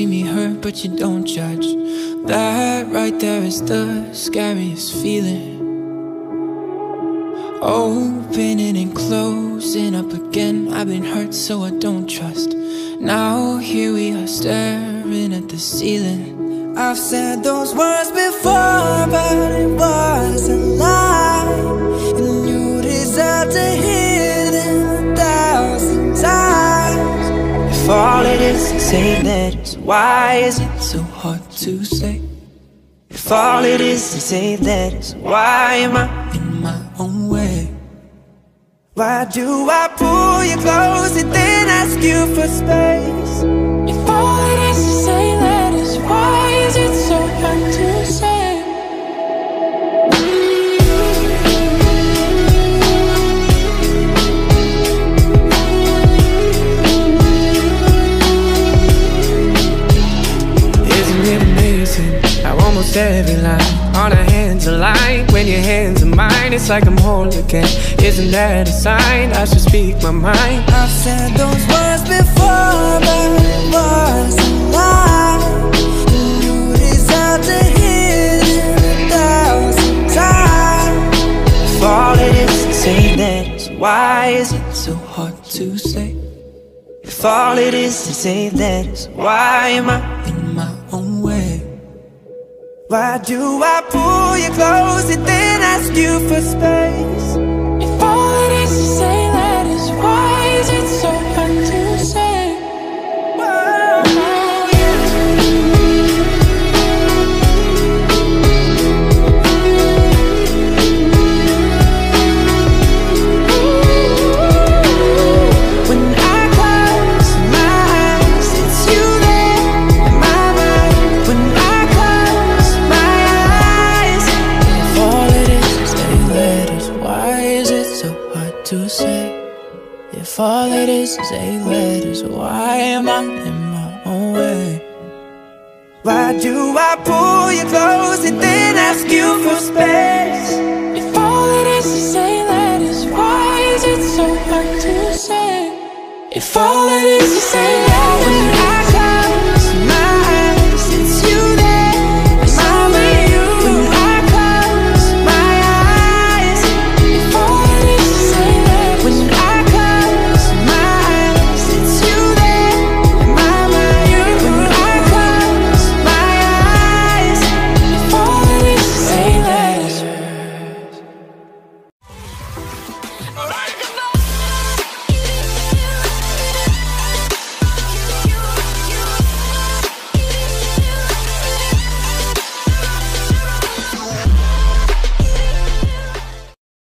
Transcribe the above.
see me hurt, but you don't judge. That right there is the scariest feeling. Opening and closing up again. I've been hurt, so I don't trust. Now here we are staring at the ceiling. I've said those words before, but it was a lie. And you deserve to hear all it is is eight letters, why is it so hard to say? If all it is is eight letters, why am I in my own way? Why do I pull you close and then ask you for space? Amazing how almost every line on our hands align When your hands are mine, it's like I'm whole again Isn't that a sign I should speak my mind? I've said those words before, but it was a lie. You deserve to hear them a thousand times. If all it is is eight letters, why is it so hard to say? If all it is is eight letters, why am I Why do I pull you close and then ask you for space? all it is say letters Why am I in my own way? Why do I pull you close and then ask you for space? If all it is is say letters Why is it so hard to say? If all it is is say letters